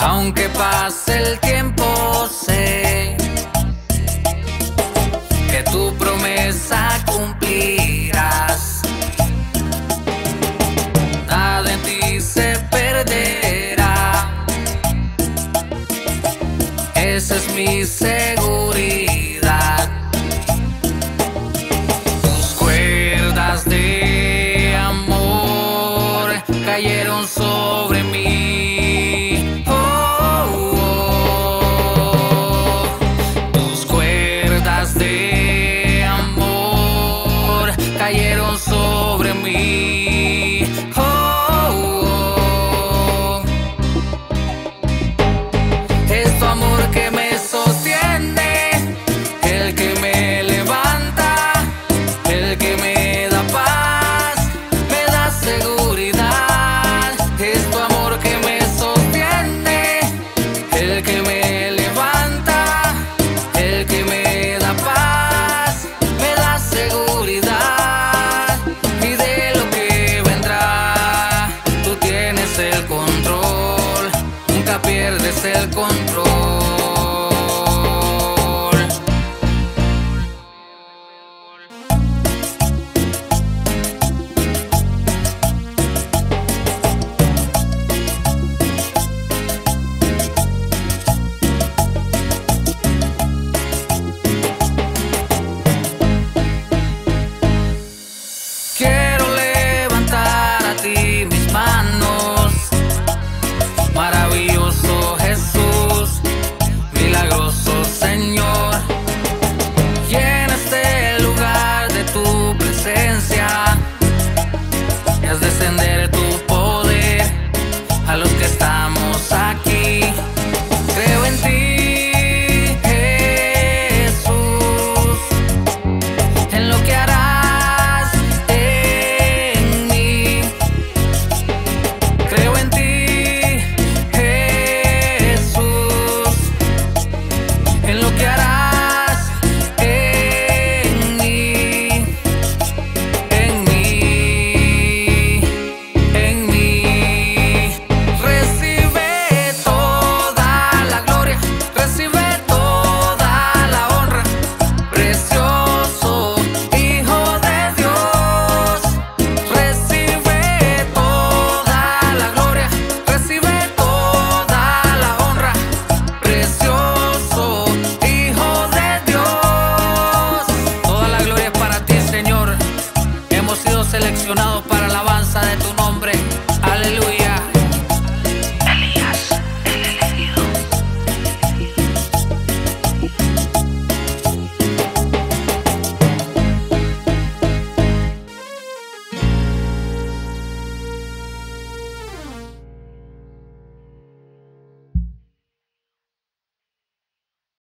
Aunque pase el tiempo, sé que tu promesa cumplirás. Nada en ti se perderá. Esa es mi seguridad. Tus cuerdas de amor cayeron sobre mí. nunca pierdes el control. seleccionados para alabanza de tu nombre. Aleluya.